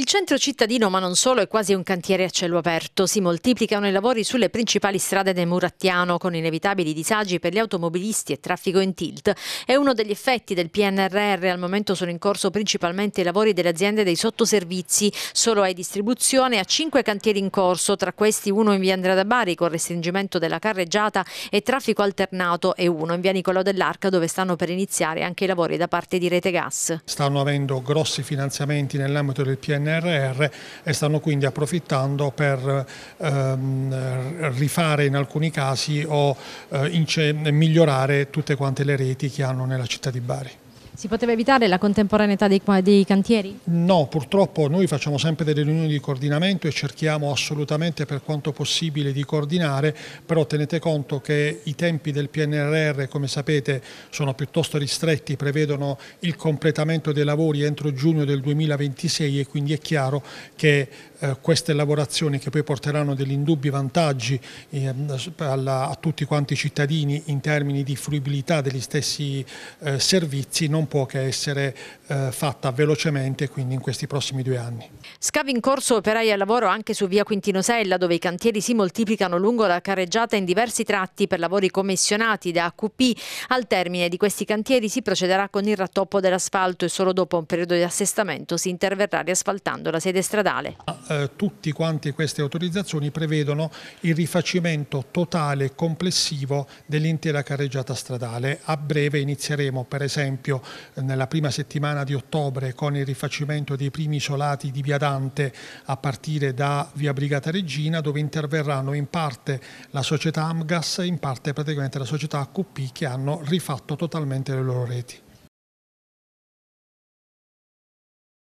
Il centro cittadino, ma non solo, è quasi un cantiere a cielo aperto. Si moltiplicano i lavori sulle principali strade del Murattiano, con inevitabili disagi per gli automobilisti e traffico in tilt. È uno degli effetti del PNRR. Al momento sono in corso principalmente i lavori delle aziende dei sottoservizi. Solo hai distribuzione a cinque cantieri in corso, tra questi uno in via Andrea da Bari con restringimento della carreggiata e traffico alternato e uno in via Nicolò dell'Arca dove stanno per iniziare anche i lavori da parte di Rete Gas. Stanno avendo grossi finanziamenti nell'ambito del PNRR PNRR e stanno quindi approfittando per ehm, rifare in alcuni casi o eh, migliorare tutte quante le reti che hanno nella città di Bari. Si poteva evitare la contemporaneità dei, dei, cantieri? No, purtroppo noi facciamo sempre delle riunioni di coordinamento e cerchiamo assolutamente per quanto possibile di coordinare, però tenete conto che i tempi del PNRR, come sapete, sono piuttosto ristretti, prevedono il completamento dei lavori entro giugno del 2026 e quindi è chiaro che eh, queste lavorazioni che poi porteranno degli indubbi vantaggi eh, alla, a tutti quanti i cittadini in termini di fruibilità degli stessi eh, servizi non può che essere eh, fatta velocemente quindi in questi prossimi due anni. Scavi in corso operai al lavoro anche su via Quintino Sella dove i cantieri si moltiplicano lungo la carreggiata in diversi tratti per lavori commissionati da AQP. Al termine di questi cantieri si procederà con il rattoppo dell'asfalto e solo dopo un periodo di assestamento si interverrà riasfaltando la sede stradale. Eh, tutti quanti queste autorizzazioni prevedono il rifacimento totale e complessivo dell'intera carreggiata stradale. A breve inizieremo per esempio nella prima settimana di ottobre con il rifacimento dei primi isolati di Via Dante a partire da Via Brigata Regina dove interverranno in parte la società Amgas e in parte praticamente la società AQP che hanno rifatto totalmente le loro reti.